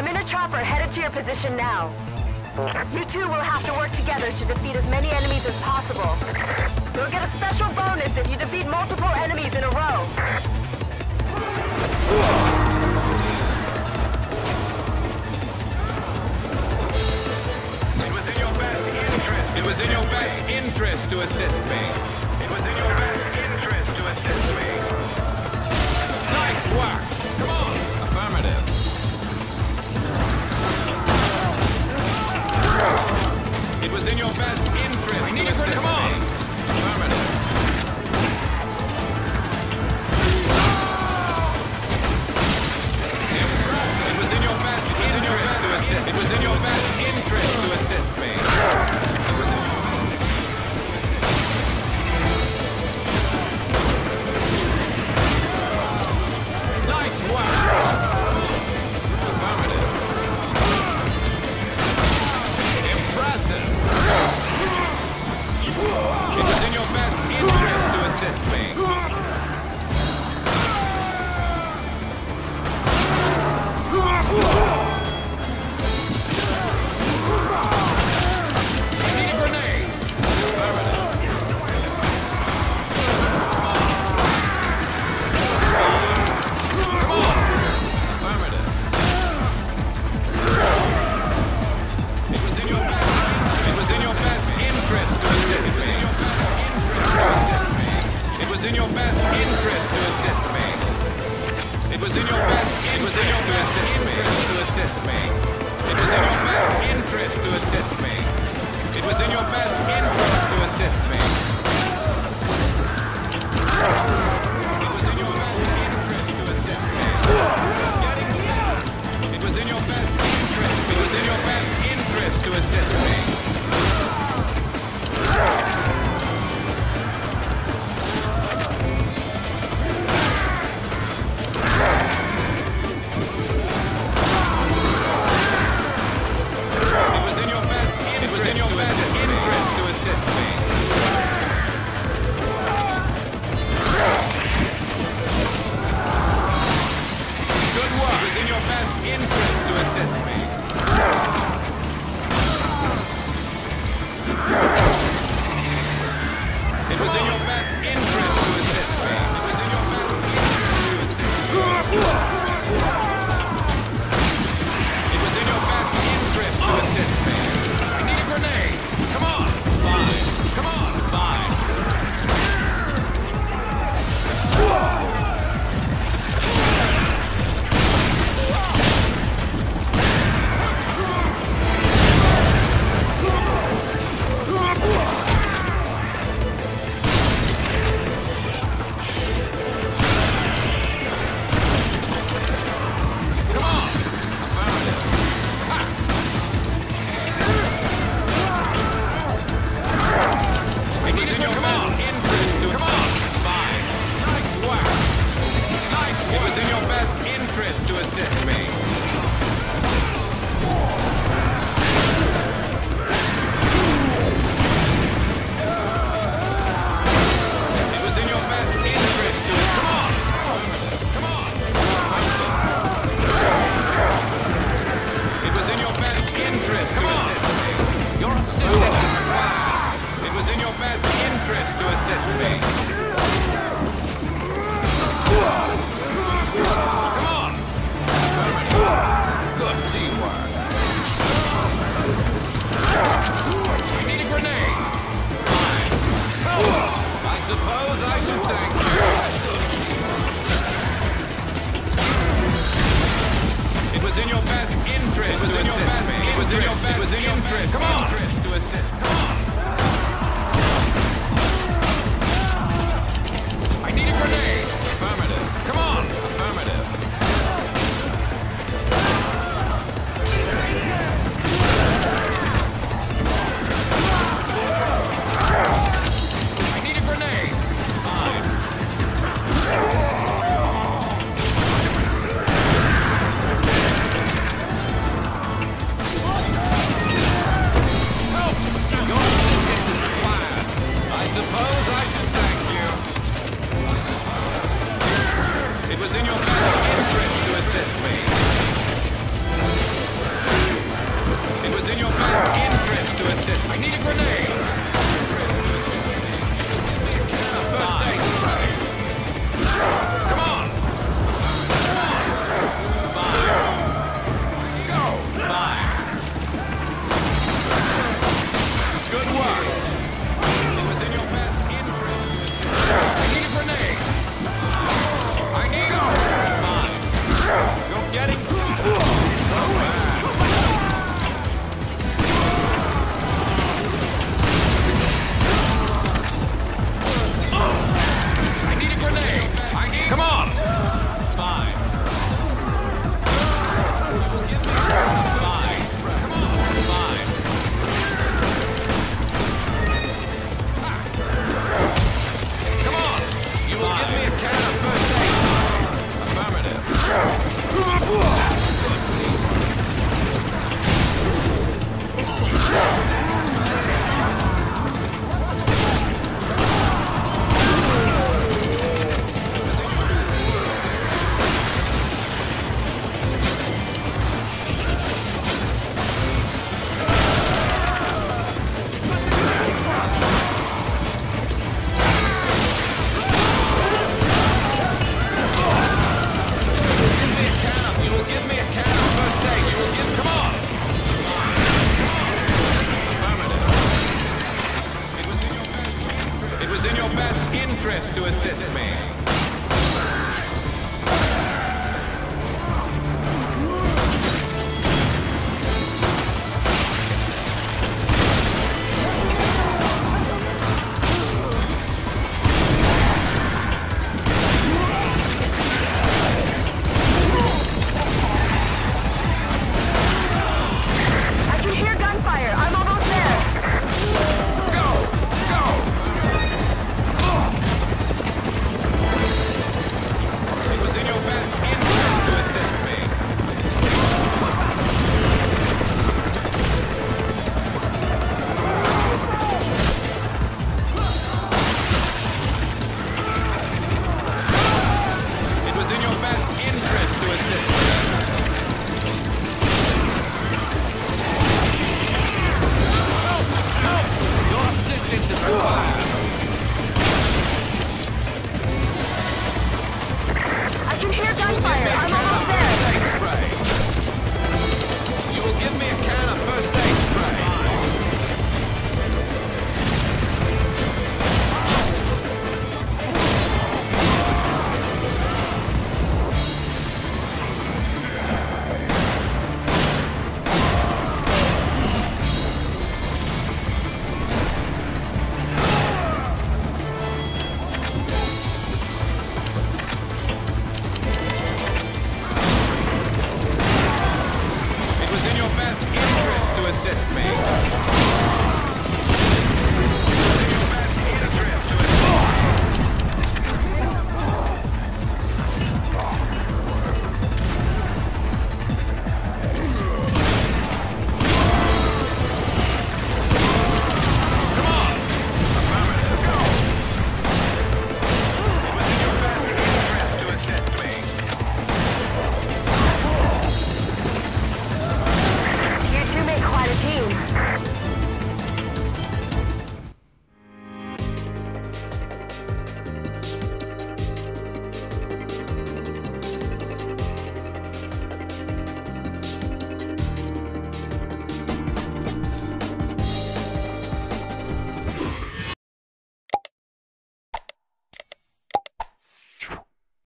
I'm in a chopper headed to your position now. You two will have to work together to defeat as many enemies as possible. You'll get a special bonus if you defeat multiple enemies in a row. It was in your best interest. It was in your best interest to assist me. It was in your best interest to assist me. Nice work! Come on! was in your best interest. Need come on. your best interest to assist me. It was in your best interest to assist me. To assist me. It was in your best interest to assist me. It was in your best interest to assist me. Ugh. interest. It was in your interest. Come on. Chris, to assist. Come on. give me fire assist me.